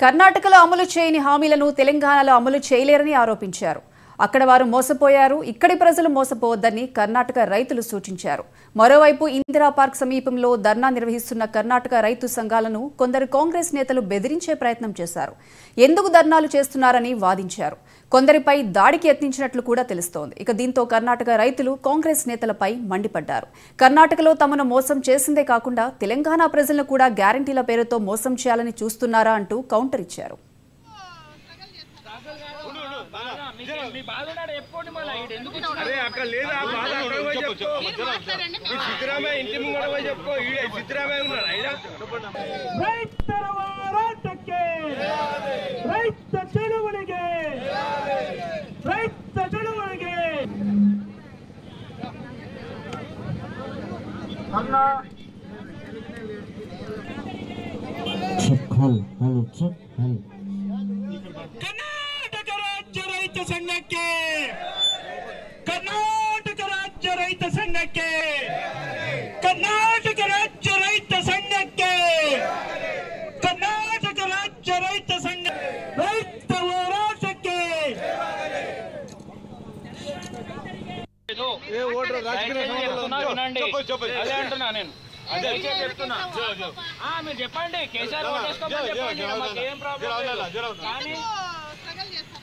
కర్ణాటకలో అమలు చేయని హామీలను తెలంగాణలో అమలు చేయలేరని ఆరోపించారు. అక్కడ వారు మోసపోయారు. ఇక్కడి ప్రజలు మోసపోవద్దని కర్ణాటక రైతులు సూచించారు. మరోవైపు ఇందిరా పార్క్ సమీపంలో ధర్నా నిర్వహిస్తున్న కర్ణాటక రైతు సంఘాలను కొందరు కాంగ్రెస్ నేతలు బెదిరించే ప్రయత్నం చేశారు. ఎందుకు ధర్నాలు చేస్తున్నారని వాదించారు. కొందరిపై దాడికి యత్నించినట్లు కూడా తెలుస్తోంది. ఇక దీంతో కర్ణాటక రైతులు కాంగ్రెస్ నేతలపై మండిపడ్డారు. కర్ణాటకలో తమను మోసం చేసిందే కాకుండా తెలంగాణ ప్రజలను కూడా గ్యారంటీల పేరుతో మోసం చేయాలని చూస్తున్నారా అంటూ కౌంటర్ ఇచ్చారు. అరే అక్కడ లేదా ఆ బాధ అక్కడ పోయి చెప్పుకో ఈ సిద్ధరామయ్య ఇంటి ముంగడ పోయి చెప్పుకో ఈడ సిద్ధరామయ్య ఉన్నాడు అయినా ರೈತರ ಹೋರಾಟಕ್ಕೆ ರೈತ ಚಳುವಳಿಗೆ ರೈತ ಚಳುವಳಿಗೆ ಅನ್ನ check hell, hell, check hell. ರೈತ ಸಂಘಕ್ಕೆ ಕರ್ನಾಟಕ ರಾಜ್ಯ ರೈತ ಸಂಘಕ್ಕೆ ಕರ್ನಾಟಕ ರಾಜ್ಯ ರೈತ ಸಂಘಕ್ಕೆ ಕರ್ನಾಟಕ ರಾಜ್ಯ ರೈತ ಸಂಘ ರೈತ ಹೋರಾಟಕ್ಕೆ దయచేసి చెప్తున్నా వినండి అదే అంటున్నా నేను దయచేసి చెప్తున్నా ఆ, మీరు చెప్పండి కేసీఆర్ ఓటు వేసుకోమని చెప్పండి మాకు ఏం ప్రాబ్లం లేదు. కానీ